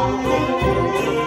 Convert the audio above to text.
Música